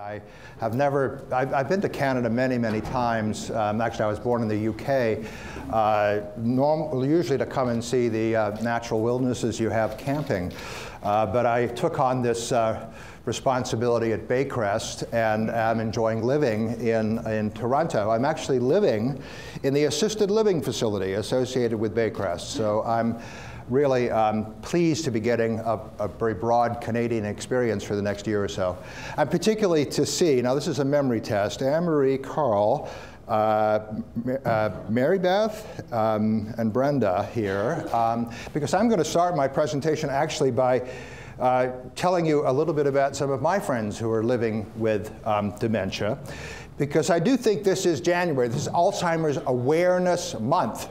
I have never, I've, I've, been to Canada many, many times. Um, actually, I was born in the UK, uh, norm, usually to come and see the uh, natural wildernesses you have camping. Uh, but I took on this uh, responsibility at Baycrest and am enjoying living in, in Toronto. I'm actually living in the assisted living facility associated with Baycrest. So I'm really um, pleased to be getting a, a, very broad Canadian experience for the next year or so. And particularly to see, now this is a memory test, Anne-Marie, Carl, uh, uh, Mary Beth um, and Brenda here, um, because I'm going to start my presentation actually by uh, telling you a little bit about some of my friends who are living with um, dementia, because I do think this is January. This is Alzheimer's Awareness Month.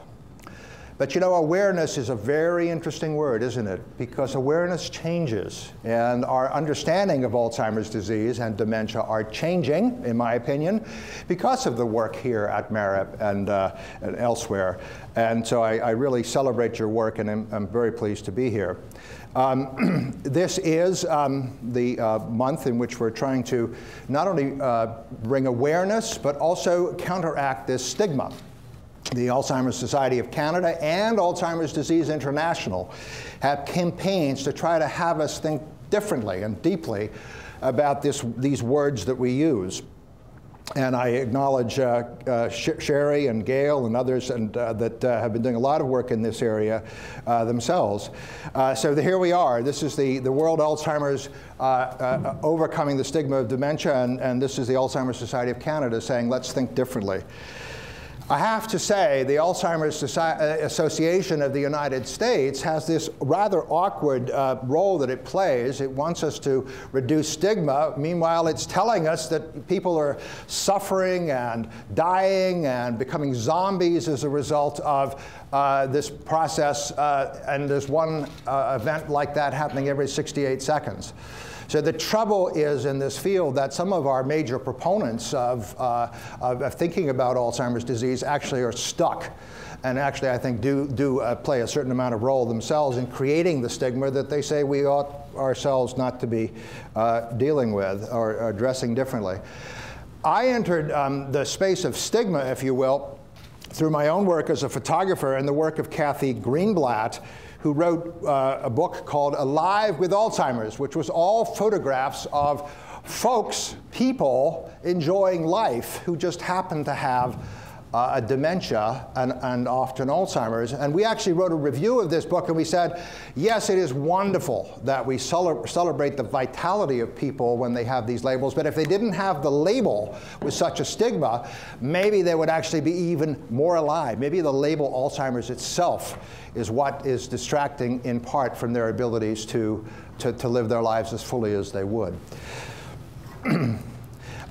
But you know, awareness is a very interesting word, isn't it? Because awareness changes, and our understanding of Alzheimer's disease and dementia are changing, in my opinion, because of the work here at MAREP and, uh, and elsewhere. And so I, I, really celebrate your work, and I'm, I'm very pleased to be here. Um, this is um, the uh, month in which we're trying to not only uh, bring awareness, but also counteract this stigma the Alzheimer's Society of Canada and Alzheimer's Disease International have campaigns to try to have us think differently and deeply about this, these words that we use. And I acknowledge uh, uh, Sherry and Gail and others and, uh, that uh, have been doing a lot of work in this area uh, themselves. Uh, so the, here we are. This is the, the World Alzheimer's Overcoming the Stigma of Dementia, and, and this is the Alzheimer's Society of Canada saying, let's think differently. I have to say, the Alzheimer's uh, Association of the United States has this rather awkward uh, role that it plays. It wants us to reduce stigma. Meanwhile, it's telling us that people are suffering and dying and becoming zombies as a result of uh, this process. Uh, and there's one uh, event like that happening every 68 seconds. So the trouble is in this field that some of our major proponents of, uh, of, of thinking about Alzheimer's disease actually are stuck and actually I think do, do uh, play a certain amount of role themselves in creating the stigma that they say we ought ourselves not to be uh, dealing with or addressing differently. I entered um, the space of stigma, if you will, through my own work as a photographer and the work of Cathy Greenblat, who wrote uh, a book called Alive with Alzheimer's, which was all photographs of folks, people enjoying life who just happened to have uh, a dementia and, and often Alzheimer's. And we actually wrote a review of this book and we said, yes, it is wonderful that we cele celebrate the vitality of people when they have these labels, but if they didn't have the label with such a stigma, maybe they would actually be even more alive. Maybe the label Alzheimer's itself is what is distracting in part from their abilities to, to, to live their lives as fully as they would.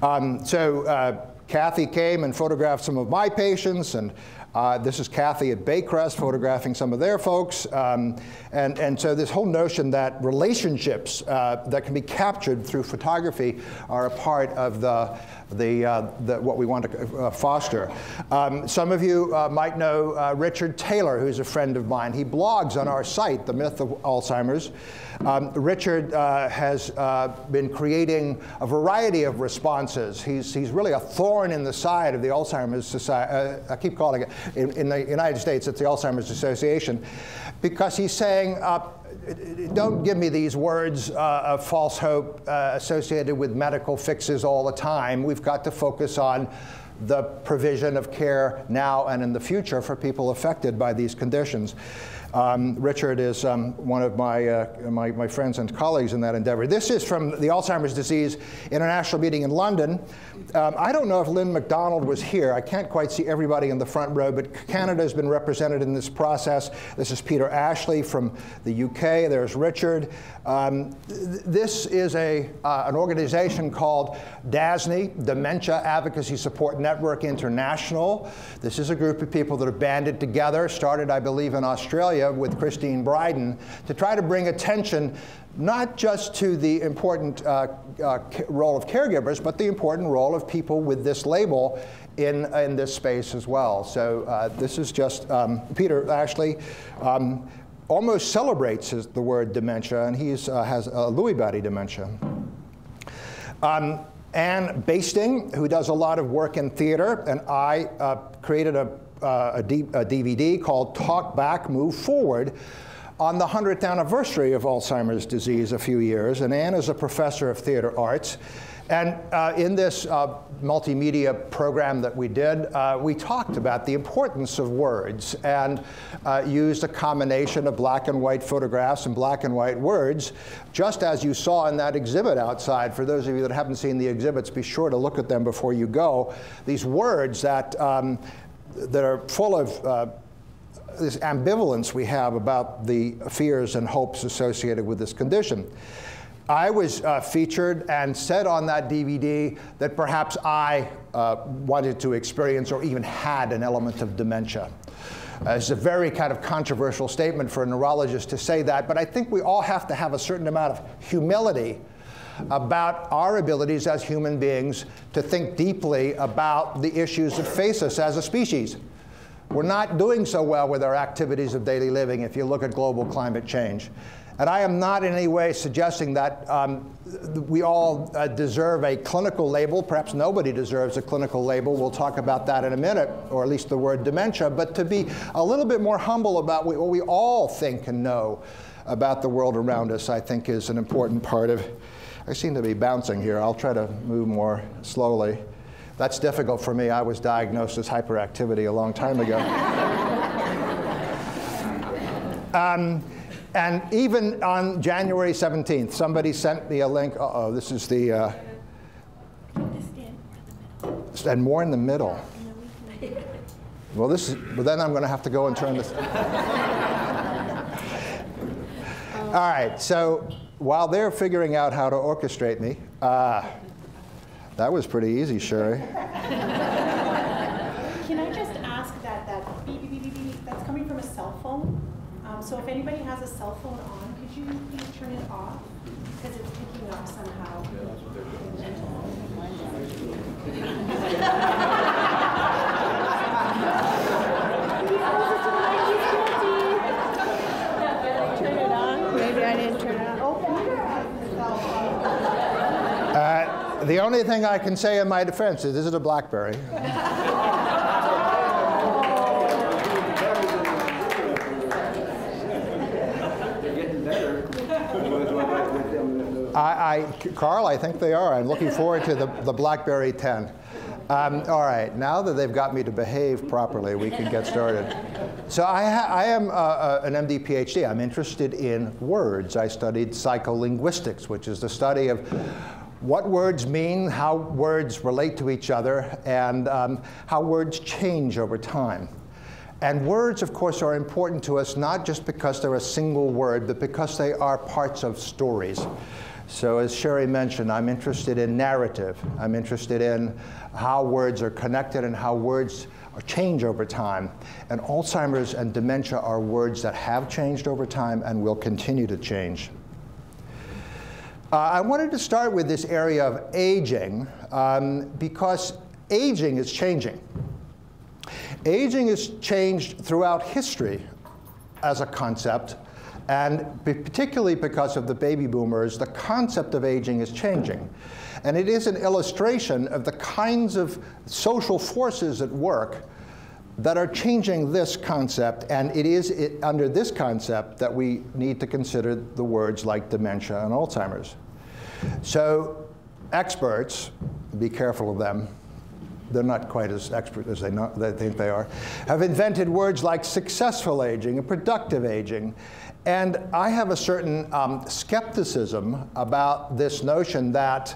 um, so, uh, Cathy came and photographed some of my patients, and uh, this is Cathy at Baycrest photographing some of their folks. Um, and, and so this whole notion that relationships uh, that can be captured through photography are a part of the, the, uh, the, what we want to uh, foster. Um, some of you uh, might know uh, Richard Taylor, who's a friend of mine. He blogs on our site, The Myth of Alzheimer's. Um, Richard has been creating a variety of responses. He's, he's really a thorn in the side of the Alzheimer's Society. I keep calling it, in, in, the United States, it's the Alzheimer's Association, because he's saying, don't give me these words uh, of false hope uh, associated with medical fixes all the time. We've got to focus on the provision of care now and in the future for people affected by these conditions. Um, Richard is um, one of my, uh, my, my, friends and colleagues in that endeavor. This is from the Alzheimer's Disease International Meeting in London. Um, I don't know if Lynn McDonald was here. I can't quite see everybody in the front row, but Canada has been represented in this process. This is Peter Ashley from the UK. There's Richard. Um, th this is a, uh, an organization called DASNI, Dementia Advocacy Support Network International. This is a group of people that have banded together, started, I believe, in Australia with Christine Bryden, to try to bring attention not just to the important uh, uh, role of caregivers, but the important role of people with this label in, in this space as well. So uh, this is just um, Peter Ashley. Um, almost celebrates his, the word dementia, and he uh, has Lewy body dementia. Um, Anne Basting, who does a lot of work in theater, and I uh, created a, uh, a, D, a DVD called Talk Back, Move Forward on the 100th anniversary of Alzheimer's disease a few years. And Anne is a professor of theater arts. And uh, in this uh, multimedia program that we did, uh, we talked about the importance of words and uh, used a combination of black and white photographs and black and white words, just as you saw in that exhibit outside. For those of you that haven't seen the exhibits, be sure to look at them before you go. These words that, um, that are full of uh, this ambivalence we have about the fears and hopes associated with this condition. I was uh, featured and said on that DVD that perhaps I uh, wanted to experience or even had an element of dementia. Uh, it's a very kind of controversial statement for a neurologist to say that, but I think we all have to have a certain amount of humility about our abilities as human beings to think deeply about the issues that face us as a species. We're not doing so well with our activities of daily living if you look at global climate change. And I am not in any way suggesting that um, we all uh, deserve a clinical label. Perhaps nobody deserves a clinical label. We'll talk about that in a minute, or at least the word dementia. But to be a little bit more humble about what we all think and know about the world around us, I think is an important part of. I seem to be bouncing here. I'll try to move more slowly. That's difficult for me. I was diagnosed as hyperactivity a long time ago. um, and even on January 17th, somebody sent me a link. Uh oh, this is the. Uh, stand more in the middle. Well, this is. Well, then I'm going to have to go and turn this. All right. So while they're figuring out how to orchestrate me, uh, that was pretty easy, Sherry. Can I just ask that that beep beep beep beep that's coming from a cell phone? Um, so if anybody has a cell phone on, could you please turn it off? Because it's picking up somehow. Maybe I didn't turn it on. Uh, the only thing I can say in my defense is this is a BlackBerry. I, I, Carl, I think they are. I'm looking forward to the, the BlackBerry 10. Um, all right, now that they've got me to behave properly, we can get started. So I, I am uh, uh, an MD PhD. I'm interested in words. I studied psycholinguistics, which is the study of what words mean, how words relate to each other, and um, how words change over time. And words, of course, are important to us not just because they're a single word, but because they are parts of stories. So as Sherry mentioned, I'm interested in narrative. I'm interested in how words are connected and how words change over time. And Alzheimer's and dementia are words that have changed over time and will continue to change. Uh, I wanted to start with this area of aging um, because aging is changing. Aging has changed throughout history as a concept, and particularly because of the baby boomers, the concept of aging is changing. And it is an illustration of the kinds of social forces at work that are changing this concept, and it is it, under this concept that we need to consider the words like dementia and Alzheimer's. So experts, be careful of them, they're not quite as expert as they, know, they think they are, have invented words like successful aging and productive aging. And I have a certain um, skepticism about this notion that,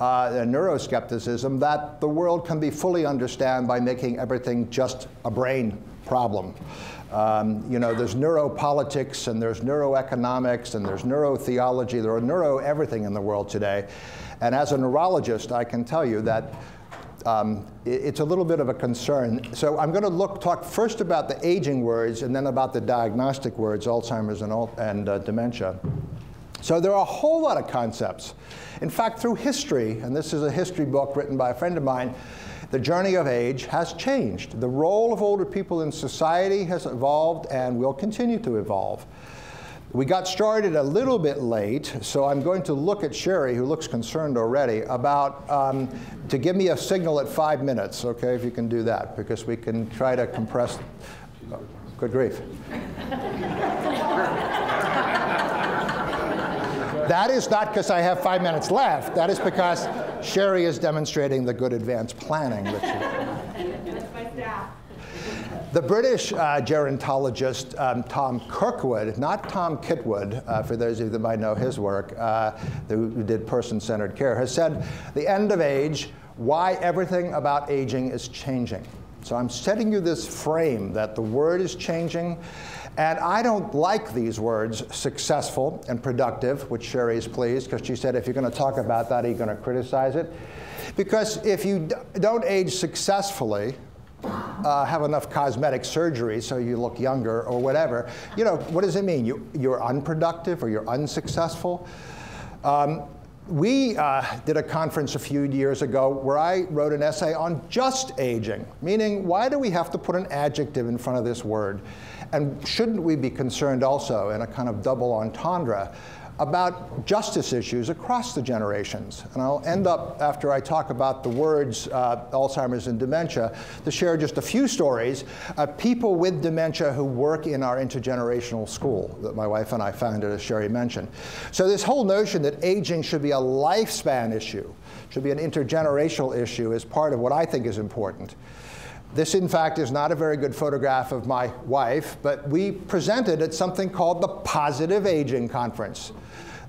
uh, neuroskepticism, that the world can be fully understood by making everything just a brain problem. Um, you know, there's neuropolitics and there's neuroeconomics and there's neurotheology. There are neuro everything in the world today. And as a neurologist, I can tell you that um, it's a little bit of a concern. So I'm going to look, talk first about the aging words and then about the diagnostic words, Alzheimer's and, and uh, dementia. So there are a whole lot of concepts. In fact, through history, and this is a history book written by a friend of mine, the journey of age has changed. The role of older people in society has evolved and will continue to evolve. We got started a little bit late, so I'm going to look at Sherry, who looks concerned already, about um, to give me a signal at five minutes, okay, if you can do that, because we can try to compress. Oh, good grief. That is not because I have five minutes left. That is because Sherry is demonstrating the good advanced planning. The British uh, gerontologist um, Tom Kirkwood, not Tom Kitwood, uh, for those of you that might know his work, uh, who did person-centered care, has said the end of age, why everything about aging is changing. So I'm setting you this frame that the word is changing, and I don't like these words, successful and productive, which Sherry is pleased, because she said, if you're going to talk about that, are you going to criticize it? Because if you don't age successfully, uh, have enough cosmetic surgery so you look younger or whatever. You know, what does it mean? You, you're unproductive or you're unsuccessful? Um, we uh, did a conference a few years ago where I wrote an essay on just aging, meaning why do we have to put an adjective in front of this word? And shouldn't we be concerned also in a kind of double entendre about justice issues across the generations. And I'll end up, after I talk about the words uh, Alzheimer's and dementia, to share just a few stories of people with dementia who work in our intergenerational school that my wife and I founded, as Sherry mentioned. So this whole notion that aging should be a lifespan issue, should be an intergenerational issue is part of what I think is important. This, in fact, is not a very good photograph of my wife, but we presented at something called the Positive Aging Conference.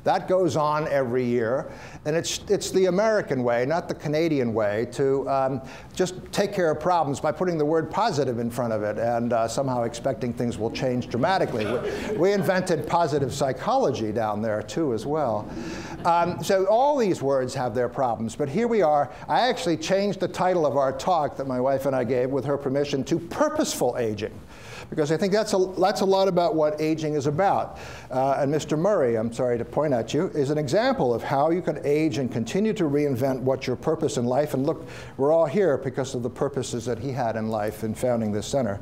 That goes on every year. And it's, it's the American way, not the Canadian way, to um, just take care of problems by putting the word positive in front of it and uh, somehow expecting things will change dramatically. We, invented positive psychology down there, too, as well. Um, so all these words have their problems. But here we are. I actually changed the title of our talk that my wife and I gave, with her permission, to Purposeful Aging because I think that's a, that's a lot about what aging is about. Uh, and Mr. Murray, I'm sorry to point at you, is an example of how you can age and continue to reinvent what's your purpose in life. And look, we're all here because of the purposes that he had in life in founding this center.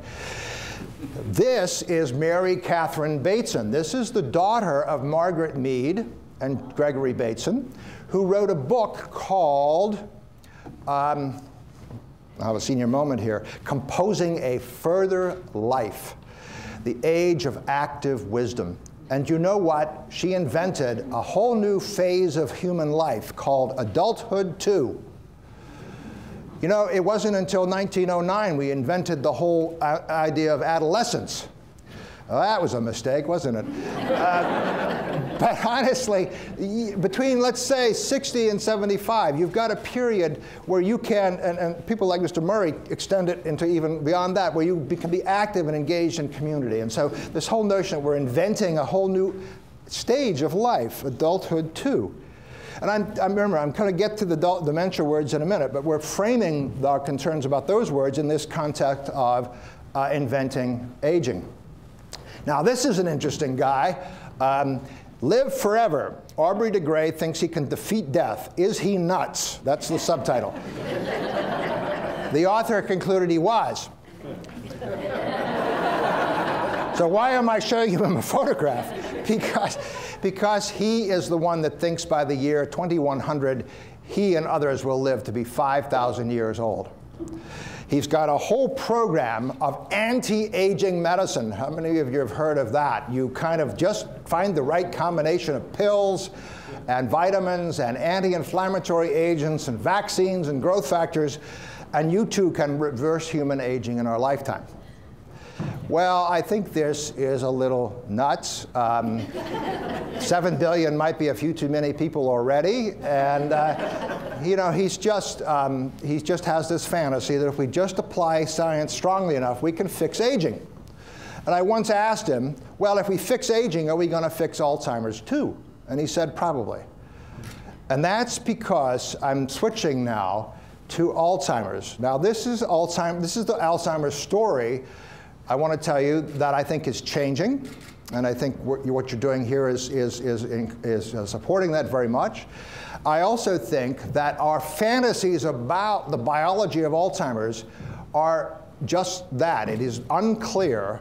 This is Mary Catherine Bateson. This is the daughter of Margaret Mead and Gregory Bateson, who wrote a book called um, I have a senior moment here, composing a further life, the age of active wisdom. And you know what? She invented a whole new phase of human life called adulthood 2. You know, it wasn't until 1909 we invented the whole uh, idea of adolescence. Well, that was a mistake, wasn't it? Uh, but honestly, between, let's say, 60 and 75, you've got a period where you can, and, and people like Mr. Murray extend it into even beyond that, where you be, can be active and engaged in community. And so this whole notion that we're inventing a whole new stage of life, adulthood too. And I'm, I remember, I'm going to get to the dementia words in a minute, but we're framing our concerns about those words in this context of uh, inventing aging. Now, this is an interesting guy. Um, Live forever. Aubrey de Grey thinks he can defeat death. Is he nuts? That's the subtitle. the author concluded he was. so why am I showing you him a photograph? Because, because he is the one that thinks by the year 2100, he and others will live to be 5,000 years old. He's got a whole program of anti-aging medicine. How many of you have heard of that? You kind of just find the right combination of pills and vitamins and anti-inflammatory agents and vaccines and growth factors, and you too can reverse human aging in our lifetime. Well, I think this is a little nuts. Um, Seven billion might be a few too many people already, and uh, you know he's just um, he just has this fantasy that if we just apply science strongly enough, we can fix aging. And I once asked him, well, if we fix aging, are we going to fix Alzheimer's too? And he said, probably. And that's because I'm switching now to Alzheimer's. Now, this is Alzheimer's. This is the Alzheimer's story I want to tell you that I think is changing. And I think what you're doing here is, is, is, is uh, supporting that very much. I also think that our fantasies about the biology of Alzheimer's are just that. It is unclear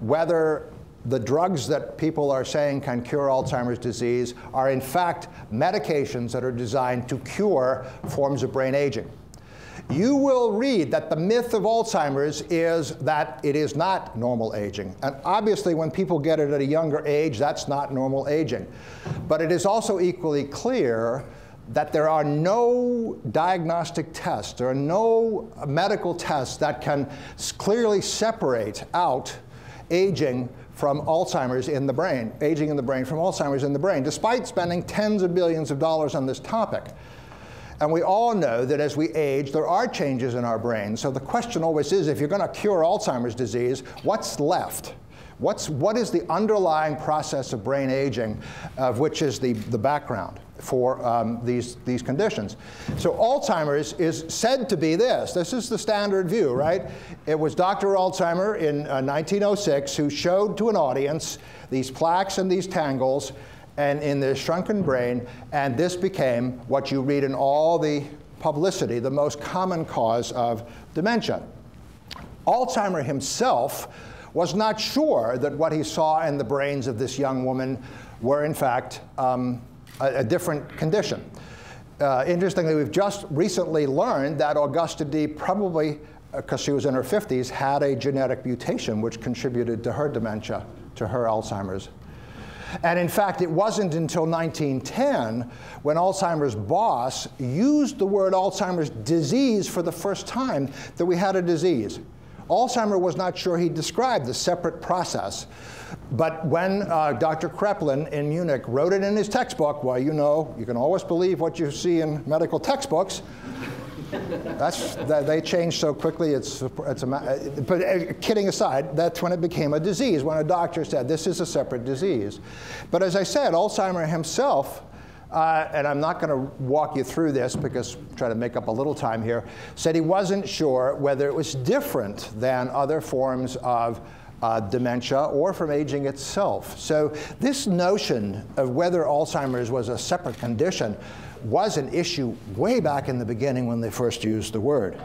whether the drugs that people are saying can cure Alzheimer's disease are in fact medications that are designed to cure forms of brain aging. You will read that the myth of Alzheimer's is that it is not normal aging. And obviously, when people get it at a younger age, that's not normal aging. But it is also equally clear that there are no diagnostic tests, there are no medical tests that can clearly separate out aging from Alzheimer's in the brain, aging in the brain from Alzheimer's in the brain, despite spending tens of billions of dollars on this topic. And we all know that as we age, there are changes in our brain. So the question always is, if you're going to cure Alzheimer's disease, what's left? What's, what is the underlying process of brain aging, of which is the, the background for um, these, these conditions? So Alzheimer's is said to be this. This is the standard view, right? It was Dr. Alzheimer in uh, 1906 who showed to an audience these plaques and these tangles and in the shrunken brain, and this became what you read in all the publicity, the most common cause of dementia. Alzheimer himself was not sure that what he saw in the brains of this young woman were, in fact, um, a, a, different condition. Uh, interestingly, we've just recently learned that Augusta D probably, because uh, she was in her 50s, had a genetic mutation which contributed to her dementia, to her Alzheimer's. And in fact, it wasn't until 1910 when Alzheimer's boss used the word Alzheimer's disease for the first time that we had a disease. Alzheimer was not sure he described the separate process. But when uh, Dr. Kraepelin in Munich wrote it in his textbook, well, you know, you can always believe what you see in medical textbooks. That's, that, they changed so quickly, it's, it's a, but uh, kidding aside, that's when it became a disease, when a doctor said this is a separate disease. But as I said, Alzheimer himself uh, and I'm not going to walk you through this because I'm trying to make up a little time here, said he wasn't sure whether it was different than other forms of uh, dementia or from aging itself. So this notion of whether Alzheimer's was a separate condition was an issue way back in the beginning when they first used the word.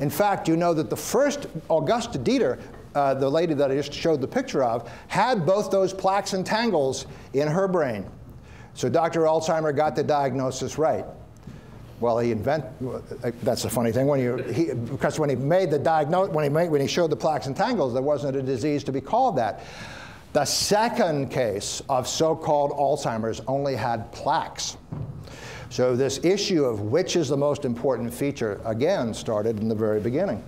In fact, you know that the first Augusta Deter, uh, the lady that I just showed the picture of, had both those plaques and tangles in her brain. So Dr. Alzheimer got the diagnosis right. Well, he invent. That's a funny thing. When you, he, because when he made the diagnosis, when when he showed the plaques and tangles, there wasn't a disease to be called that. The second case of so-called Alzheimer's only had plaques. So this issue of which is the most important feature again started in the very beginning.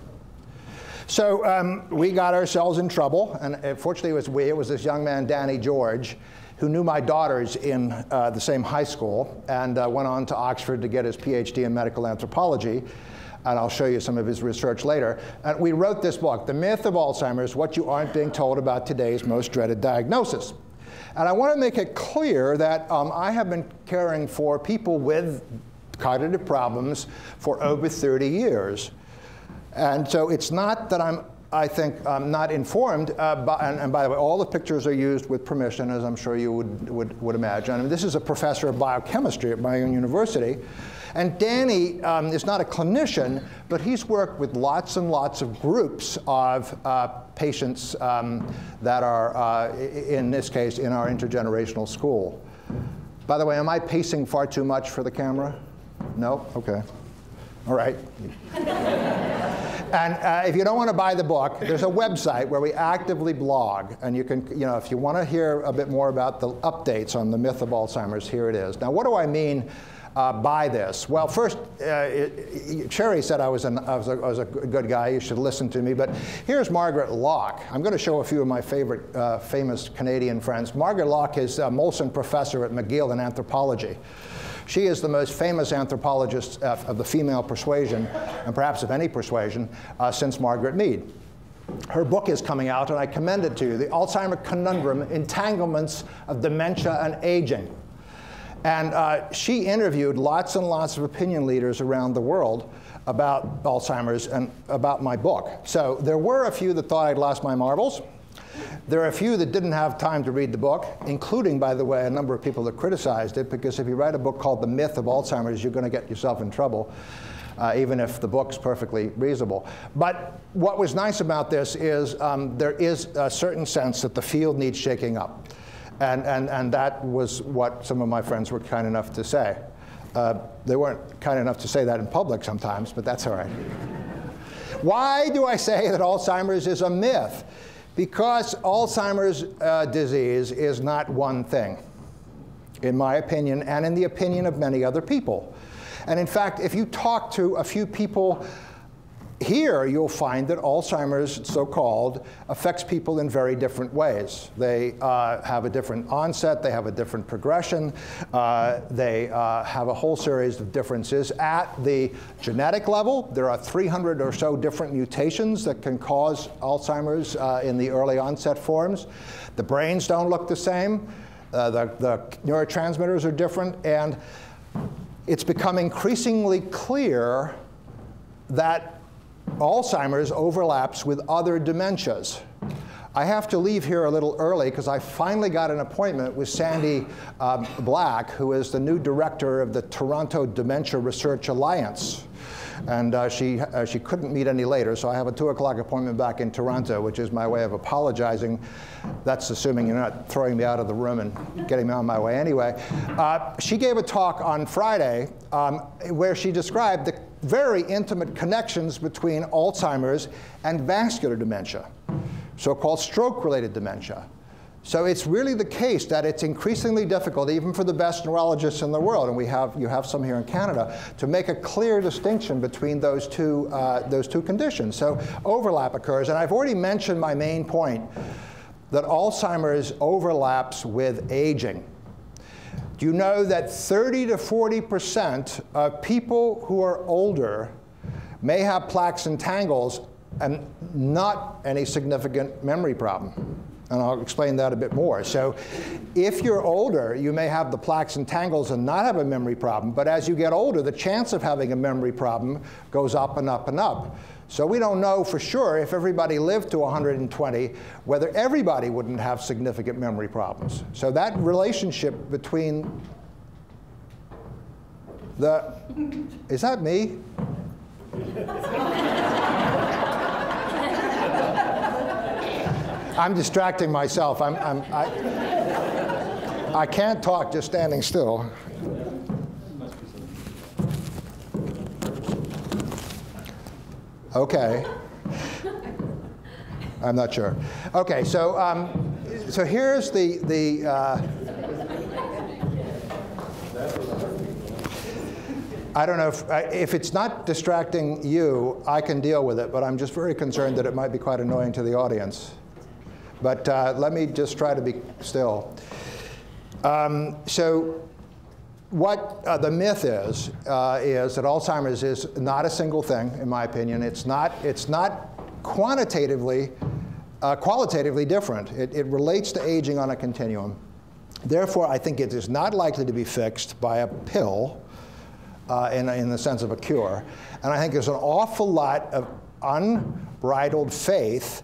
So um, we got ourselves in trouble, and fortunately it was we. It was this young man, Danny George, who knew my daughters in uh, the same high school and uh, went on to Oxford to get his PhD in medical anthropology. And I'll show you some of his research later. And we wrote this book, The Myth of Alzheimer's What You Aren't Being Told About Today's Most Dreaded Diagnosis. And I want to make it clear that um, I have been caring for people with cognitive problems for over 30 years. And so it's not that I'm I think, um, not informed. Uh, by, and, and, by the way, all the pictures are used with permission, as I'm sure you would, would, would imagine. I mean, this is a professor of biochemistry at my own university. And Danny um, is not a clinician, but he's worked with lots and lots of groups of uh, patients um, that are, uh, in this case, in our intergenerational school. By the way, am I pacing far too much for the camera? No? Okay. All right. And uh, if you don't want to buy the book, there's a website where we actively blog. And you can, you know, if you want to hear a bit more about the updates on the myth of Alzheimer's, here it is. Now, what do I mean uh, by this? Well, first, uh, it, Sherry said I was, an, I, was a, I was, a, good guy. You should listen to me. But here's Margaret Lock. I'm going to show a few of my favorite uh, famous Canadian friends. Margaret Lock is a Molson professor at McGill in anthropology. She is the most famous anthropologist of the female persuasion, and perhaps of any persuasion, uh, since Margaret Mead. Her book is coming out, and I commend it to you, The Alzheimer Conundrum, Entanglements of Dementia and Aging. And uh, she interviewed lots and lots of opinion leaders around the world about Alzheimer's and about my book. So there were a few that thought I'd lost my marbles. There are a few that didn't have time to read the book, including, by the way, a number of people that criticized it, because if you write a book called The Myth of Alzheimer's, you're going to get yourself in trouble. uh, even if the book's perfectly reasonable. But what was nice about this is um, there is a certain sense that the field needs shaking up. And, and, and that was what some of my friends were kind enough to say. Uh, they weren't kind enough to say that in public sometimes, but that's all right. Why do I say that Alzheimer's is a myth? Because Alzheimer's uh, disease is not one thing, in my opinion, and in the opinion of many other people. And in fact, if you talk to a few people here, you'll find that Alzheimer's, so called, affects people in very different ways. They uh, have a different onset, they have a different progression, uh, they uh, have a whole series of differences. At the genetic level, there are 300 or so different mutations that can cause Alzheimer's uh, in the early onset forms. The brains don't look the same, uh, the, the neurotransmitters are different, and it's become increasingly clear that Alzheimer's overlaps with other dementias. I have to leave here a little early because I finally got an appointment with Sandy um, Black, who is the new director of the Toronto Dementia Research Alliance. And uh, she, uh, she couldn't meet any later, so I have a 2 o'clock appointment back in Toronto, which is my way of apologizing. That's assuming you're not throwing me out of the room and getting me on my way anyway. Uh, she gave a talk on Friday um, where she described the very intimate connections between Alzheimer's and vascular dementia, so-called stroke-related dementia. So it's really the case that it's increasingly difficult, even for the best neurologists in the world, and we have, you have some here in Canada, to make a clear distinction between those two, uh, those two conditions. So overlap occurs, and I've already mentioned my main point, that Alzheimer's overlaps with aging. Do you know that 30 to 40% of people who are older may have plaques and tangles and not any significant memory problem? And I'll explain that a bit more. So if you're older, you may have the plaques and tangles and not have a memory problem. But as you get older, the chance of having a memory problem goes up and up and up. So we don't know for sure if everybody lived to 120, whether everybody wouldn't have significant memory problems. So that relationship between the, is that me? I'm distracting myself. I'm, I'm, I, I can't talk just standing still. Okay. I'm not sure. Okay, so um, so here's the the. Uh, I don't know if, if it's not distracting you, I can deal with it, but I'm just very concerned that it might be quite annoying to the audience. But uh, let me just try to be still. Um, so what uh, the myth is, uh, is that Alzheimer's is not a single thing, in my opinion. It's not, it's not quantitatively, uh, qualitatively different. It, it relates to aging on a continuum. Therefore, I think it is not likely to be fixed by a pill uh, in, in the sense of a cure. And I think there's an awful lot of unbridled faith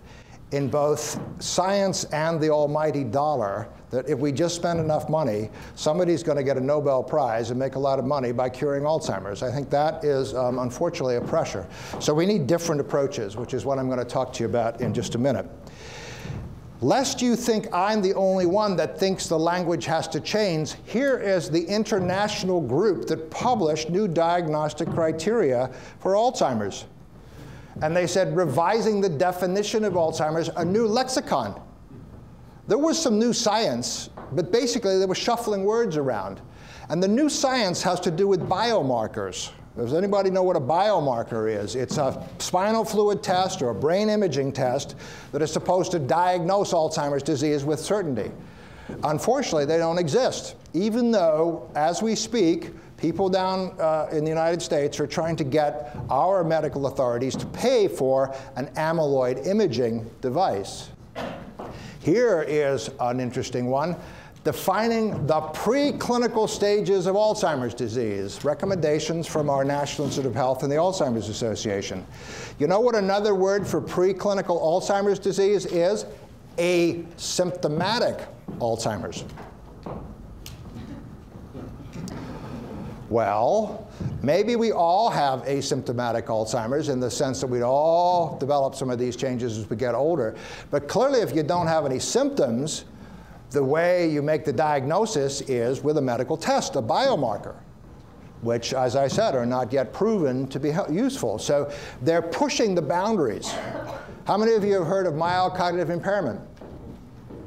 in both science and the almighty dollar that if we just spend enough money, somebody's going to get a Nobel Prize and make a lot of money by curing Alzheimer's. I think that is, um, unfortunately, a pressure. So we need different approaches, which is what I'm going to talk to you about in just a minute. Lest you think I'm the only one that thinks the language has to change, here is the international group that published new diagnostic criteria for Alzheimer's. And they said, revising the definition of Alzheimer's, a new lexicon. There was some new science, but basically they were shuffling words around. And the new science has to do with biomarkers. Does anybody know what a biomarker is? It's a spinal fluid test or a brain imaging test that is supposed to diagnose Alzheimer's disease with certainty. Unfortunately, they don't exist, even though, as we speak, people down uh, in the United States are trying to get our medical authorities to pay for an amyloid imaging device. Here is an interesting one defining the preclinical stages of Alzheimer's disease, recommendations from our National Institute of Health and the Alzheimer's Association. You know what another word for preclinical Alzheimer's disease is? Asymptomatic Alzheimer's. Well, Maybe we all have asymptomatic Alzheimer's in the sense that we'd all develop some of these changes as we get older. But clearly, if you don't have any symptoms, the way you make the diagnosis is with a medical test, a biomarker, which, as I said, are not yet proven to be useful. So they're pushing the boundaries. How many of you have heard of mild cognitive impairment?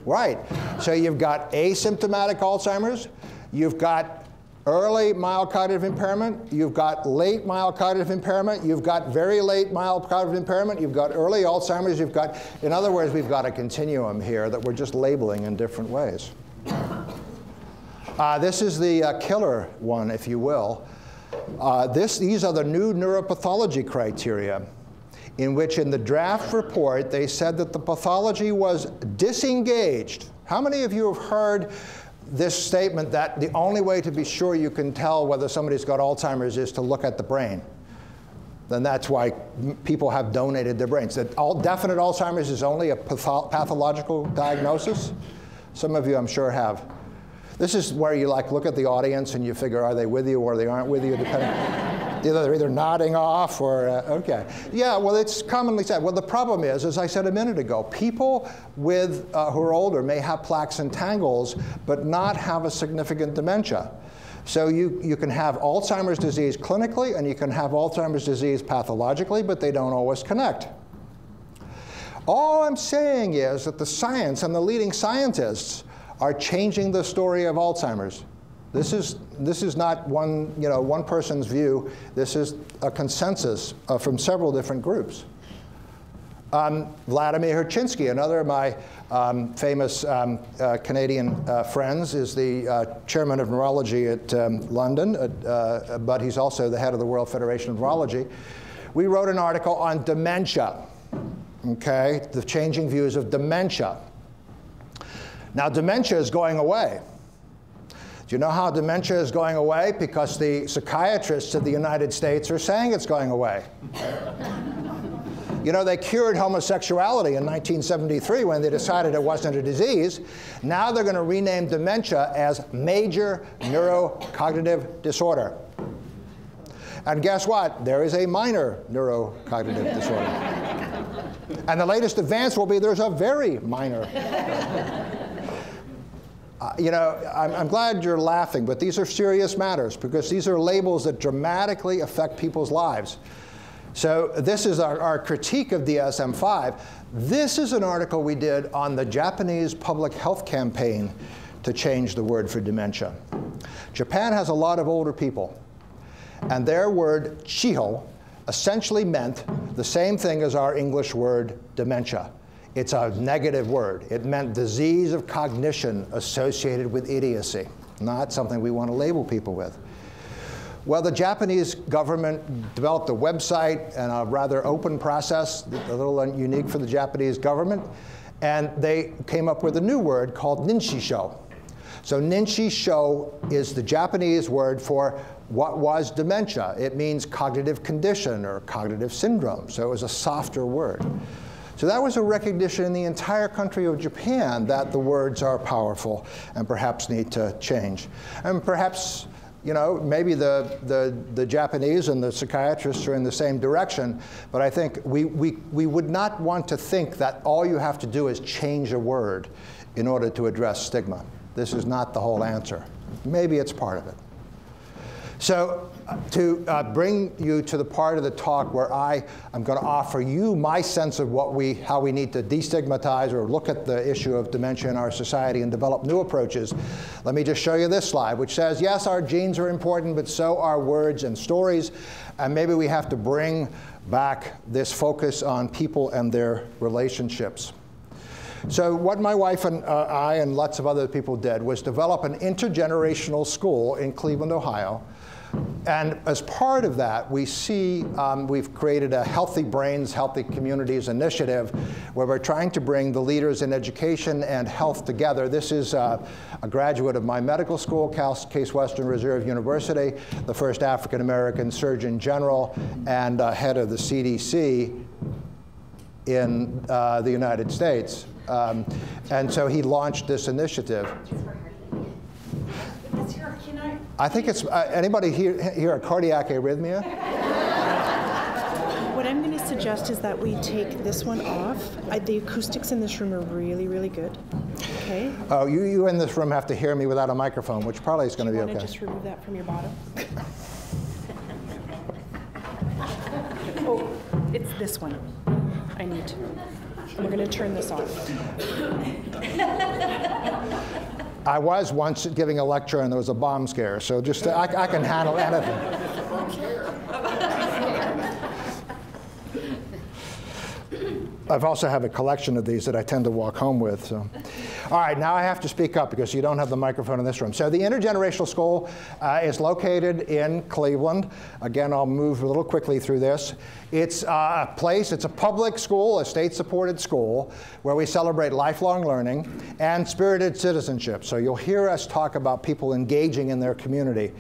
Right. So you've got asymptomatic Alzheimer's, you've got early cognitive impairment, you've got late cognitive impairment, you've got very late cognitive impairment, you've got early Alzheimer's, you've got, in other words, we've got a continuum here that we're just labeling in different ways. Uh, this is the uh, killer one, if you will. Uh, this, these are the new neuropathology criteria in which in the draft report they said that the pathology was disengaged. How many of you have heard this statement that the only way to be sure you can tell whether somebody's got Alzheimer's is to look at the brain. Then that's why people have donated their brains. That all definite Alzheimer's is only a patho pathological diagnosis. Some of you, I'm sure, have. This is where you like look at the audience and you figure, are they with you or they aren't with you, depending. They're either nodding off or, uh, okay. Yeah, well, it's commonly said. Well, the problem is, as I said a minute ago, people with, uh, who are older may have plaques and tangles, but not have a significant dementia. So you, you can have Alzheimer's disease clinically, and you can have Alzheimer's disease pathologically, but they don't always connect. All I'm saying is that the science and the leading scientists are changing the story of Alzheimer's. This is, this is not one, you know, one person's view. This is a consensus uh, from several different groups. Um, Vladimir Hachinski, another of my um, famous um, uh, Canadian uh, friends, is the uh, chairman of neurology at um, London, uh, but he's also the head of the World Federation of Neurology. We wrote an article on dementia, okay, the changing views of dementia. Now, dementia is going away. Do you know how dementia is going away? Because the psychiatrists of the United States are saying it's going away. you know, they cured homosexuality in 1973 when they decided it wasn't a disease. Now they're going to rename dementia as major neurocognitive disorder. And guess what? There is a minor neurocognitive disorder. and the latest advance will be there's a very minor uh, you know, I'm, I'm, glad you're laughing, but these are serious matters because these are labels that dramatically affect people's lives. So this is our, our critique of DSM-5. This is an article we did on the Japanese public health campaign to change the word for dementia. Japan has a lot of older people, and their word chiho essentially meant the same thing as our English word dementia. It's a negative word. It meant disease of cognition associated with idiocy, not something we want to label people with. Well, the Japanese government developed a website and a rather open process, a little unique for the Japanese government, and they came up with a new word called ninchisho. So ninchisho is the Japanese word for what was dementia. It means cognitive condition or cognitive syndrome, so it was a softer word. So that was a recognition in the entire country of Japan that the words are powerful and perhaps need to change. And perhaps, you know, maybe the, the, the Japanese and the psychiatrists are in the same direction, but I think we, we, we would not want to think that all you have to do is change a word in order to address stigma. This is not the whole answer. Maybe it's part of it. So to uh, bring you to the part of the talk where I am going to offer you my sense of what we, how we need to destigmatize or look at the issue of dementia in our society and develop new approaches, let me just show you this slide, which says, yes, our genes are important, but so are words and stories. And maybe we have to bring back this focus on people and their relationships. So what my wife and uh, I and lots of other people did was develop an intergenerational school in Cleveland, Ohio, and as part of that, we see um, we've created a Healthy Brains, Healthy Communities initiative where we're trying to bring the leaders in education and health together. This is uh, a graduate of my medical school, Case Western Reserve University, the first African American Surgeon General and uh, head of the CDC in uh, the United States. Um, and so he launched this initiative. Can I? I think it's, uh, anybody here, here a cardiac arrhythmia? What I'm going to suggest is that we take this one off. I, the acoustics in this room are really, really good. Okay? Oh, you, you in this room have to hear me without a microphone, which probably is going to be Want to okay. just remove that from your bottom? oh, it's this one. I need to. We're going to turn this off. I was once giving a lecture and there was a bomb scare, so just I, I can handle anything. I've also have a collection of these that I tend to walk home with. So, all right, now I have to speak up because you don't have the microphone in this room. So the intergenerational school uh, is located in Cleveland. Again, I'll move a little quickly through this. It's uh, a place. It's a public school, a state-supported school, where we celebrate lifelong learning and spirited citizenship. So you'll hear us talk about people engaging in their community.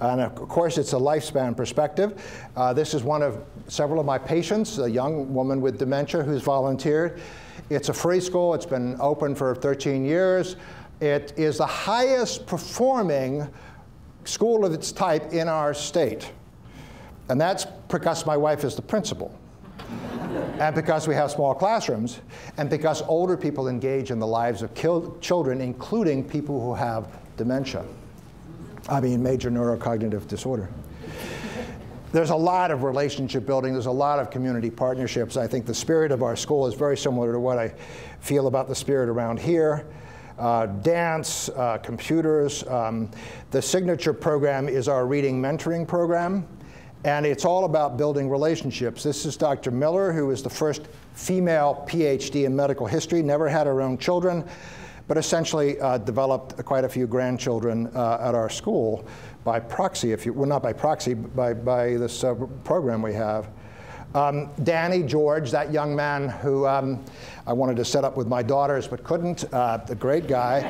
And of course, it's a lifespan perspective. Uh, this is one of several of my patients, a young woman with dementia who's volunteered. It's a free school. It's been open for 13 years. It is the highest performing school of its type in our state. And that's because my wife is the principal. and because we have small classrooms, and because older people engage in the lives of children, including people who have dementia. I mean, major neurocognitive disorder. There's a lot of relationship building. There's a lot of community partnerships. I think the spirit of our school is very similar to what I feel about the spirit around here. Uh, dance, uh, computers. Um, the signature program is our reading mentoring program, and it's all about building relationships. This is Dr. Miller, who is the first female PhD in medical history, never had her own children, but essentially uh, developed quite a few grandchildren uh, at our school by proxy, if you, well, not by proxy, by, by this uh, program we have. Um, Danny George, that young man who um, I wanted to set up with my daughters but couldn't, uh, the great guy,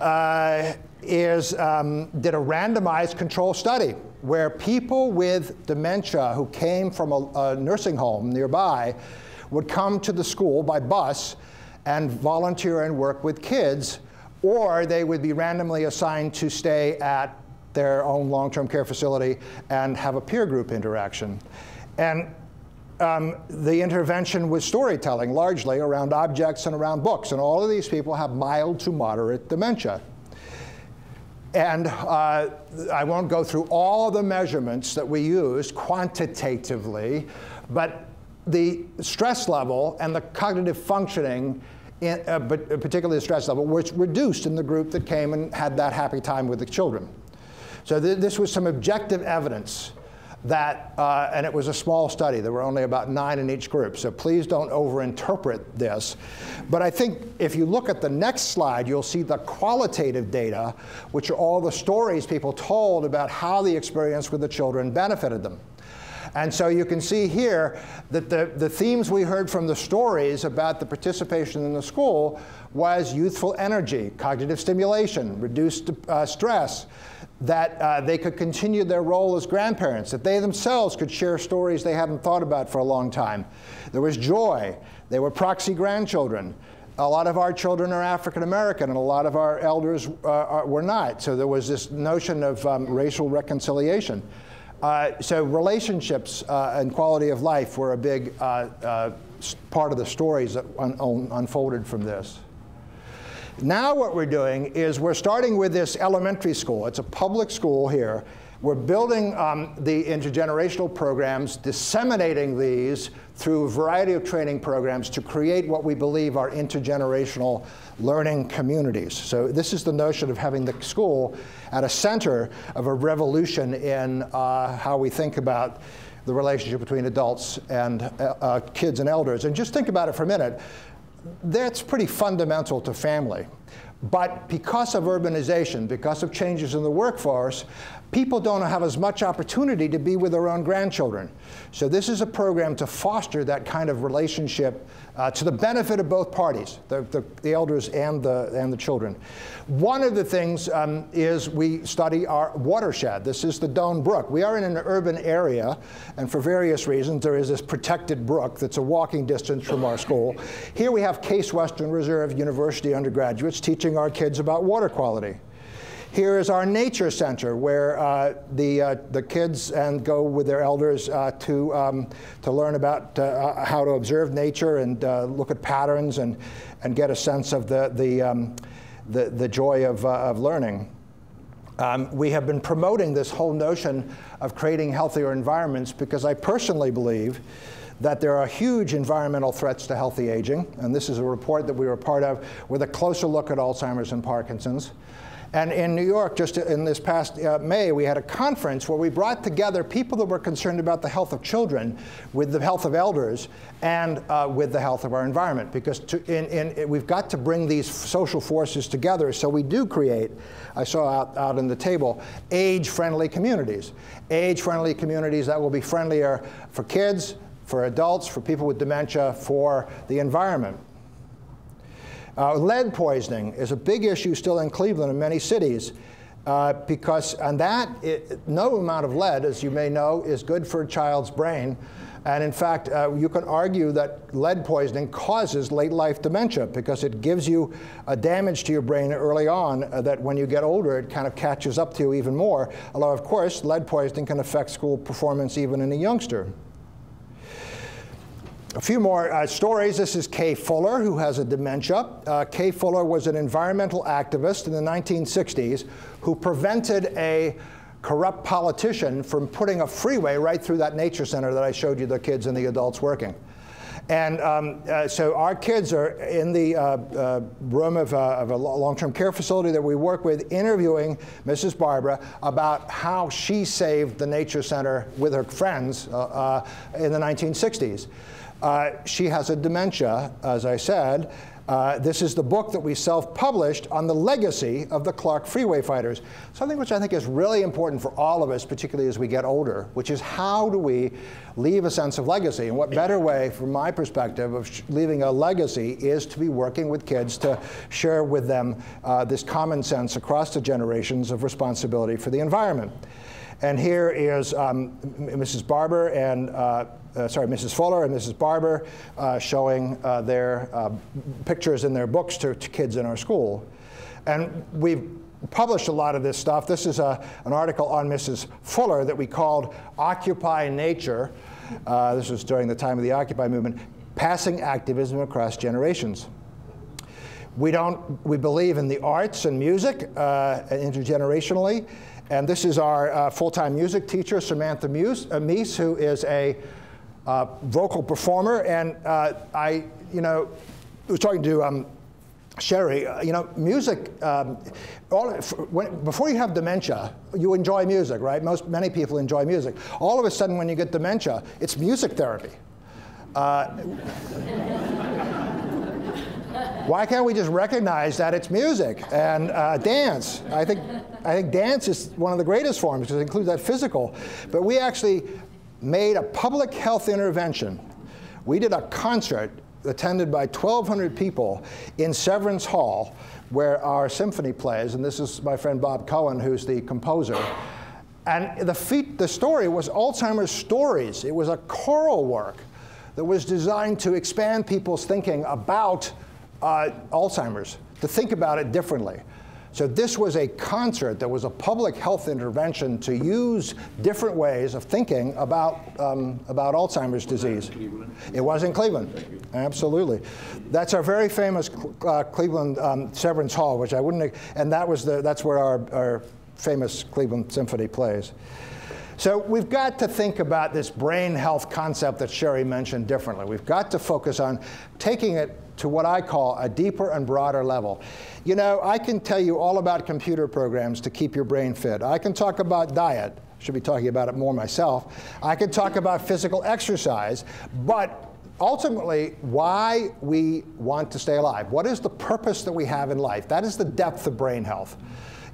uh, uh, is, um, did a randomized control study where people with dementia who came from a, a nursing home nearby would come to the school by bus and volunteer and work with kids, or they would be randomly assigned to stay at their own long-term care facility and have a peer group interaction. And um, the intervention was storytelling, largely around objects and around books. And all of these people have mild to moderate dementia. And uh, I won't go through all the measurements that we used quantitatively, but the stress level and the cognitive functioning in, uh, but particularly the stress level, was reduced in the group that came and had that happy time with the children. So th this was some objective evidence that, uh, and it was a small study. There were only about nine in each group. So please don't overinterpret this. But I think if you look at the next slide, you'll see the qualitative data, which are all the stories people told about how the experience with the children benefited them. And so you can see here that the, the themes we heard from the stories about the participation in the school was youthful energy, cognitive stimulation, reduced uh, stress, that uh, they could continue their role as grandparents, that they themselves could share stories they hadn't thought about for a long time. There was joy. They were proxy grandchildren. A lot of our children are African American, and a lot of our elders uh, are, were not. So there was this notion of um, racial reconciliation. Uh, so relationships uh, and quality of life were a big uh, uh part of the stories that un un unfolded from this. Now what we're doing is we're starting with this elementary school. It's a public school here. We're building um, the intergenerational programs, disseminating these through a variety of training programs to create what we believe are intergenerational learning communities. So this is the notion of having the school at a center of a revolution in uh, how we think about the relationship between adults and uh, uh, kids and elders. And just think about it for a minute. That's pretty fundamental to family. But because of urbanization, because of changes in the workforce, people don't have as much opportunity to be with their own grandchildren. So this is a program to foster that kind of relationship uh, to the benefit of both parties, the, the, the, elders and the, and the children. One of the things um, is we study our watershed. This is the Doan Brook. We are in an urban area, and for various reasons, there is this protected brook that's a walking distance from our school. Here we have Case Western Reserve University undergraduates teaching our kids about water quality. Here is our nature center where uh, the, uh, the kids and go with their elders uh, to, um, to learn about uh, how to observe nature and uh, look at patterns and, and get a sense of the, the, um, the, the, joy of, uh, of learning. Um, we have been promoting this whole notion of creating healthier environments because I personally believe that there are huge environmental threats to healthy aging. And this is a report that we were part of with a closer look at Alzheimer's and Parkinson's. And in New York, just in this past uh, May, we had a conference where we brought together people that were concerned about the health of children with the health of elders and uh, with the health of our environment. Because to, in, in, we've got to bring these social forces together so we do create, I saw out, out in the table, age-friendly communities. Age-friendly communities that will be friendlier for kids, for adults, for people with dementia, for the environment. Uh, lead poisoning is a big issue still in Cleveland and many cities. Uh, because on that, it, no amount of lead, as you may know, is good for a child's brain. And in fact, uh, you can argue that lead poisoning causes late life dementia because it gives you a damage to your brain early on uh, that when you get older, it kind of catches up to you even more. Although, of course, lead poisoning can affect school performance even in a youngster. A few more uh, stories. This is Kay Fuller, who has a dementia. Uh, Kay Fuller was an environmental activist in the 1960s who prevented a corrupt politician from putting a freeway right through that nature center that I showed you the kids and the adults working. And um, uh, so our kids are in the uh, uh, room of, uh, of a long-term care facility that we work with, interviewing Mrs. Barber about how she saved the nature center with her friends uh, uh, in the 1960s. Uh, she has a dementia, as I said. Uh, this is the book that we self-published on the legacy of the Clark Freeway Fighters, something which I think is really important for all of us, particularly as we get older, which is how do we leave a sense of legacy? And what better way, from my perspective, of leaving a legacy is to be working with kids to share with them uh, this common sense across the generations of responsibility for the environment. And here is um, Mrs. Barber and uh, uh, sorry, Mrs. Fuller and Mrs. Barber uh, showing uh, their uh, pictures in their books to, to, kids in our school. And we've published a lot of this stuff. This is a, an article on Mrs. Fuller that we called Occupy Nature. Uh, this was during the time of the Occupy movement, passing activism across generations. We don't, we believe in the arts and music intergenerationally. And this is our uh, full-time music teacher, Samantha Muse, uh, who is a uh, vocal performer. And uh, I, you know, was talking to um, Sherry, uh, you know, music, um, all, when, before you have dementia, you enjoy music, right? Most, many people enjoy music. All of a sudden, when you get dementia, it's music therapy. Uh, why can't we just recognize that it's music and dance? I think, I think dance is one of the greatest forms because it includes that physical. But we actually made a public health intervention. We did a concert attended by 1,200 people in Severance Hall, where our symphony plays, and this is my friend Bob Cohen, who's the composer. And the, feat, the story was Alzheimer's Stories. It was a choral work that was designed to expand people's thinking about uh, Alzheimer's, to think about it differently. So this was a concert that was a public health intervention to use different ways of thinking about, um, about Alzheimer's disease. It was in Cleveland. Absolutely. That's our very famous uh, Cleveland um, Severance Hall, which I wouldn't, and that was the, that's where our, our famous Cleveland Symphony plays. So we've got to think about this brain health concept that Sherry mentioned differently. We've got to focus on taking it to what I call a deeper and broader level. You know, I can tell you all about computer programs to keep your brain fit. I can talk about diet. Should be talking about it more myself. I can talk about physical exercise, but ultimately why we want to stay alive. What is the purpose that we have in life? That is the depth of brain health.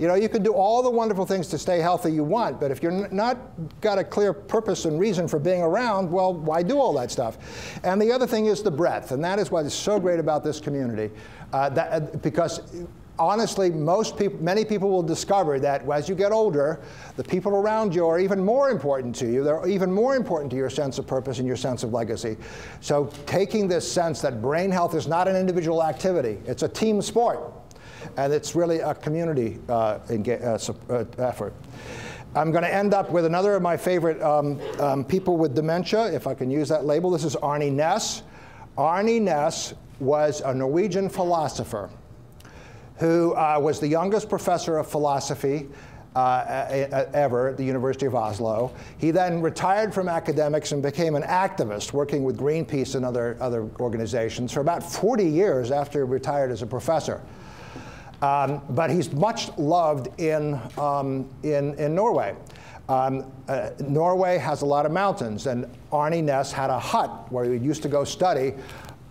You know, you can do all the wonderful things to stay healthy you want, but if you're not got a clear purpose and reason for being around, well, why do all that stuff? And the other thing is the breadth, and that is what is so great about this community, uh, that, uh, because honestly, most people, many people will discover that as you get older, the people around you are even more important to you. They're even more important to your sense of purpose and your sense of legacy. So taking this sense that brain health is not an individual activity, it's a team sport. And it's really a community uh, uh, uh, effort. I'm going to end up with another of my favorite um, um, people with dementia, if I can use that label. This is Arne Næss. Arne Næss was a Norwegian philosopher who uh, was the youngest professor of philosophy uh, ever at the University of Oslo. He then retired from academics and became an activist working with Greenpeace and other, other organizations for about 40 years after he retired as a professor. Um, but he's much loved in, um, in, in Norway. Um, uh, Norway has a lot of mountains, and Arne Næss had a hut where he used to go study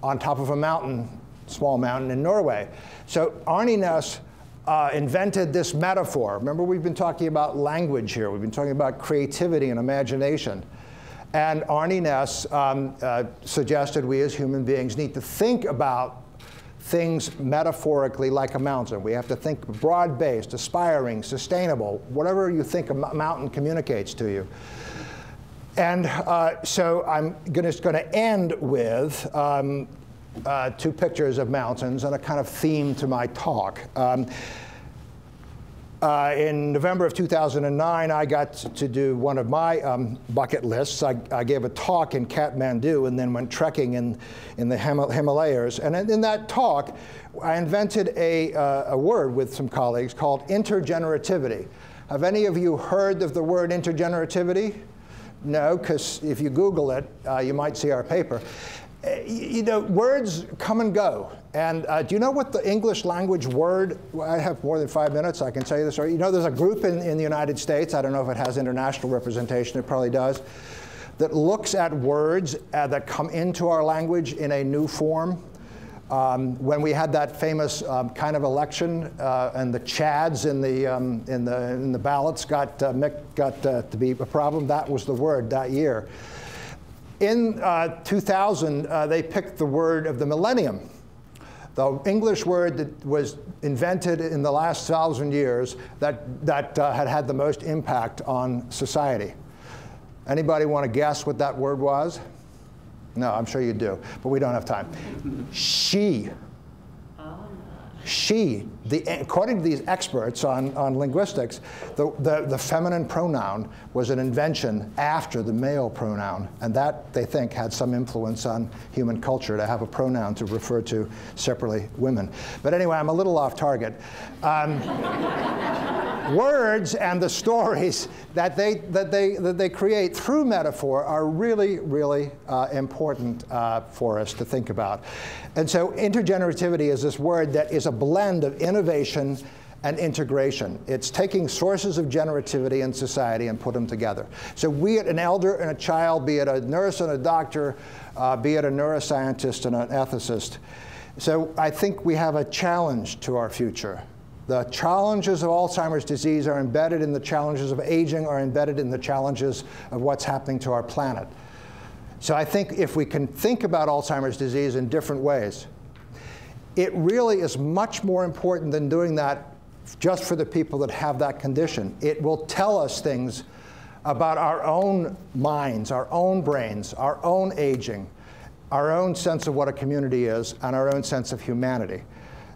on top of a mountain, small mountain in Norway. So Arne Næss uh, invented this metaphor. Remember, we've been talking about language here. We've been talking about creativity and imagination. And Arne Næss um, uh, suggested we as human beings need to think about things metaphorically like a mountain. We have to think broad-based, aspiring, sustainable, whatever you think a mountain communicates to you. And uh, so I'm just going to end with um, uh, two pictures of mountains and a kind of theme to my talk. Um, uh, in November of 2009, I got to do one of my um, bucket lists. I, I, gave a talk in Kathmandu and then went trekking in, in the Himalayas. And in, in that talk, I invented a, uh, a word with some colleagues called intergenerativity. Have any of you heard of the word intergenerativity? No, because if you Google it, uh, you might see our paper. Uh, you know, words come and go. And uh, do you know what the English language word, I have more than five minutes, I can tell you this. You know, there's a group in, in the United States, I don't know if it has international representation, it probably does, that looks at words uh, that come into our language in a new form. Um, when we had that famous um, kind of election uh, and the Chads in the, um, in the, in the ballots got, uh, got uh, to be a problem, that was the word that year. In uh, 2000, uh, they picked the word of the millennium. The English word that was invented in the last thousand years that, that uh, had had the most impact on society. Anybody want to guess what that word was? No, I'm sure you do, but we don't have time. she she, the, according to these experts on, on linguistics, the, the, the, feminine pronoun was an invention after the male pronoun. And that, they think, had some influence on human culture to have a pronoun to refer to separately women. But anyway, I'm a little off target. Um, words and the stories that they, that they, that they create through metaphor are really, really uh, important uh, for us to think about. And so intergenerativity is this word that is a blend of innovation and integration. It's taking sources of generativity in society and put them together. So be it an elder and a child, be it a nurse and a doctor, uh, be it a neuroscientist and an ethicist. So I think we have a challenge to our future. The challenges of Alzheimer's disease are embedded in the challenges of aging, are embedded in the challenges of what's happening to our planet. So I think if we can think about Alzheimer's disease in different ways, it really is much more important than doing that just for the people that have that condition. It will tell us things about our own minds, our own brains, our own aging, our own sense of what a community is, and our own sense of humanity.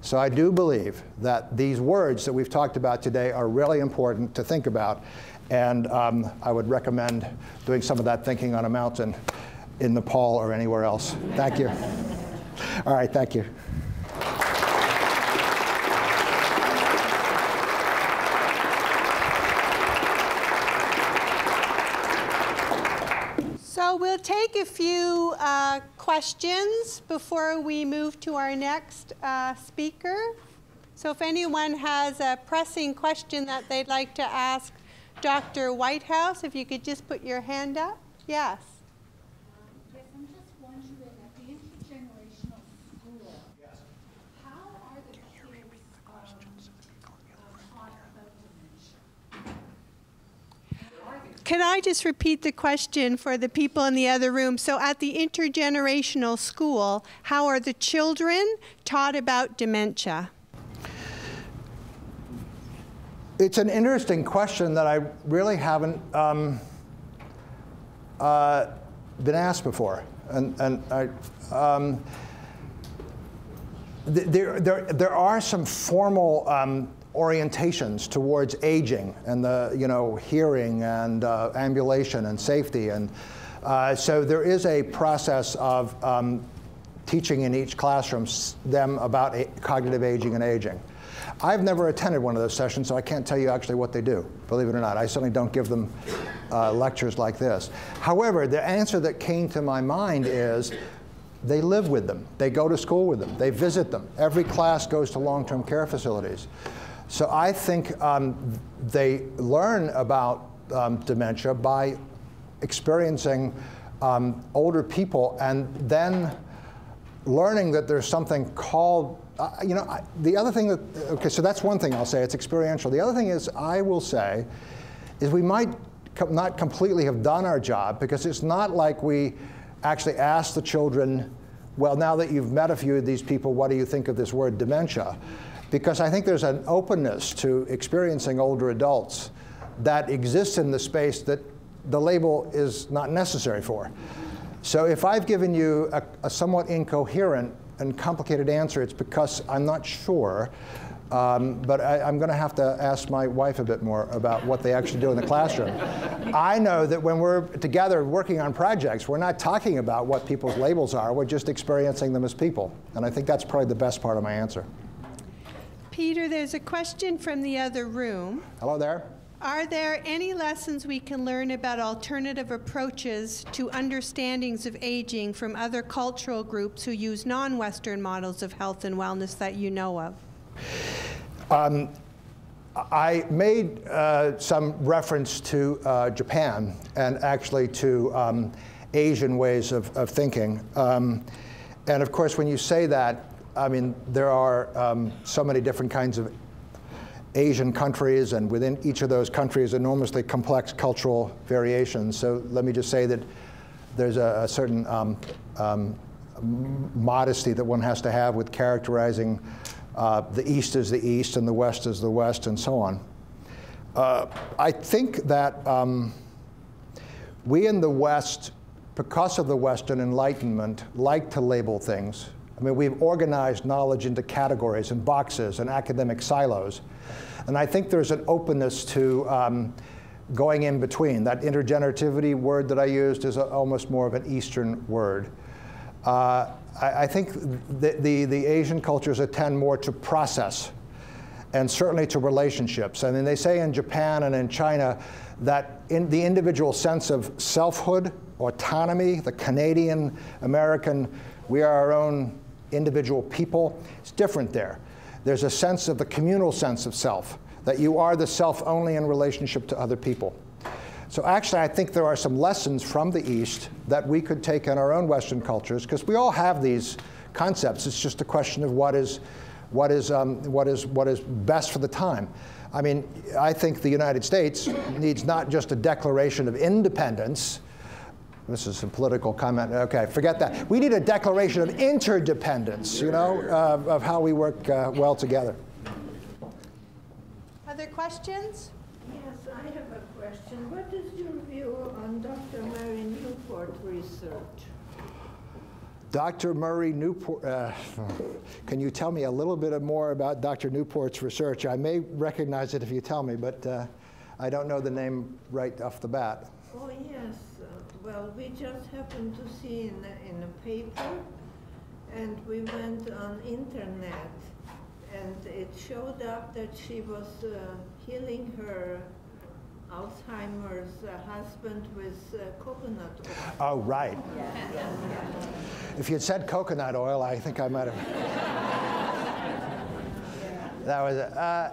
So I do believe that these words that we've talked about today are really important to think about. And um, I would recommend doing some of that thinking on a mountain in Nepal or anywhere else. Thank you. All right, thank you. we'll take a few uh, questions before we move to our next uh, speaker. So if anyone has a pressing question that they'd like to ask Dr. Whitehouse, if you could just put your hand up. Yes. Can I just repeat the question for the people in the other room? So, at the intergenerational school, how are the children taught about dementia? It's an interesting question that I really haven't um, uh, been asked before. And, and I, um, there, there, there are some formal um, orientations towards aging and the you know hearing and uh, ambulation and safety and uh, so there is a process of um, teaching in each classroom them about cognitive aging and aging. I've never attended one of those sessions, so I can't tell you actually what they do, believe it or not. I certainly don't give them uh, lectures like this. However, the answer that came to my mind is they live with them. They go to school with them. They visit them. Every class goes to long-term care facilities. So I think um, they learn about um, dementia by experiencing um, older people and then learning that there's something called, uh, you know, I, the other thing that, okay, so that's one thing I'll say, it's experiential. The other thing is, I will say, is we might co not completely have done our job because it's not like we actually asked the children, well, now that you've met a few of these people, what do you think of this word dementia? Because I think there's an openness to experiencing older adults that exists in the space that the label is not necessary for. So if I've given you a, a somewhat incoherent and complicated answer, it's because I'm not sure. Um, but I, am going to have to ask my wife a bit more about what they actually do in the classroom. I know that when we're together working on projects, we're not talking about what people's labels are, we're just experiencing them as people. And I think that's probably the best part of my answer. Peter, there's a question from the other room. Hello there. Are there any lessons we can learn about alternative approaches to understandings of aging from other cultural groups who use non Western models of health and wellness that you know of? Um, I made uh, some reference to uh, Japan and actually to um, Asian ways of, of thinking. Um, and of course, when you say that, I mean, there are um, so many different kinds of Asian countries, and within each of those countries, enormously complex cultural variations. So let me just say that there's a, a certain um, um, modesty that one has to have with characterizing uh, the East as the East and the West as the West and so on. Uh, I think that um, we in the West, because of the Western Enlightenment, like to label things. I mean, we've organized knowledge into categories and boxes and academic silos. And I think there's an openness to um, going in between. That intergenerativity word that I used is a, almost more of an Eastern word. Uh, I, I, think the, the, the, Asian cultures attend more to process and certainly to relationships. I mean, they say in Japan and in China that in the individual sense of selfhood, autonomy, the Canadian American, we are our own individual people, it's different there there's a sense of the communal sense of self, that you are the self only in relationship to other people. So actually, I think there are some lessons from the East that we could take in our own Western cultures, because we all have these concepts. It's just a question of what is, what is, um, what is, what is best for the time. I mean, I think the United States needs not just a declaration of independence, this is a political comment. Okay, forget that. We need a declaration of interdependence, you know, uh, of how we work uh, well together. Other questions? Yes, I have a question. What is your view on Dr. Mary Newport research? Dr. Mary Newport, uh, can you tell me a little bit more about Dr. Newport's research? I may recognize it if you tell me, but uh, I don't know the name right off the bat. Oh, yes. Well, we just happened to see in a, in a paper, and we went on internet, and it showed up that she was uh, healing her Alzheimer's uh, husband with uh, coconut oil. Oh, right. Yeah. If you had said coconut oil, I think I might have. that was it. Uh,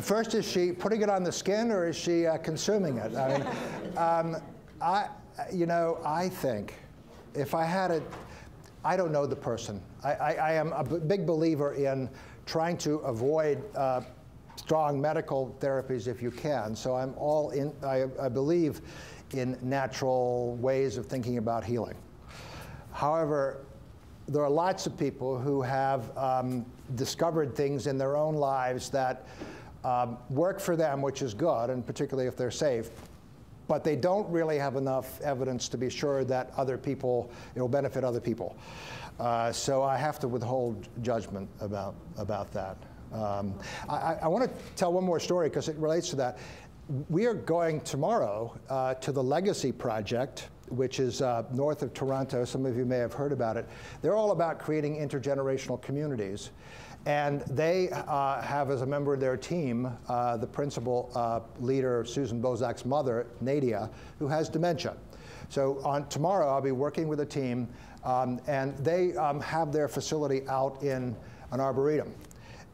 First, is she putting it on the skin or is she uh, consuming it? I mean, um, I, you know, I think if I had it, I don't know the person. I, I, I am a big believer in trying to avoid uh, strong medical therapies if you can. So I'm all in, I, I believe in natural ways of thinking about healing. However, there are lots of people who have um, discovered things in their own lives that um, work for them, which is good, and particularly if they're safe. But they don't really have enough evidence to be sure that other people, it will benefit other people. Uh, so I have to withhold judgment about, about that. Um, I, I want to tell one more story because it relates to that. We are going tomorrow uh, to the Legacy Project, which is uh, north of Toronto. Some of you may have heard about it. They're all about creating intergenerational communities. And they uh, have as a member of their team uh, the principal uh, leader, Susan Bosak's mother, Nadia, who has dementia. So on tomorrow, I'll be working with a team, um, and they um, have their facility out in an arboretum.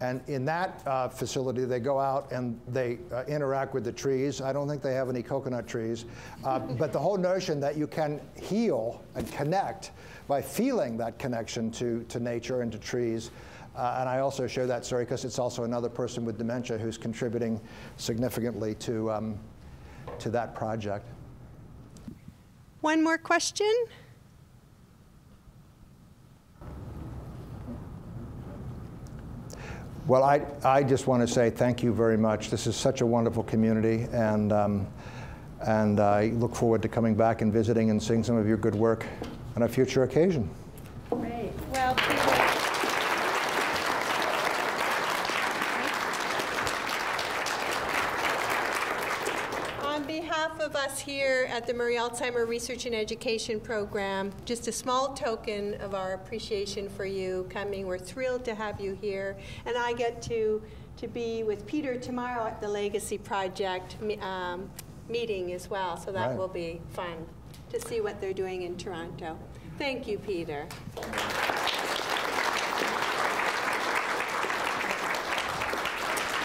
And in that uh, facility, they go out and they uh, interact with the trees. I don't think they have any coconut trees. Uh, but the whole notion that you can heal and connect by feeling that connection to, to nature and to trees. Uh, and I also share that story because it's also another person with dementia who's contributing significantly to, um, to that project. One more question? Well, I, I just want to say thank you very much. This is such a wonderful community, and, um, and I look forward to coming back and visiting and seeing some of your good work on a future occasion. Great. Well, Peter. On behalf of us here at the Murray Alzheimer Research and Education Program, just a small token of our appreciation for you coming. We're thrilled to have you here. And I get to, to be with Peter tomorrow at the Legacy Project um, meeting as well, so that Right. will be fun to see what they're doing in Toronto. Thank you, Peter.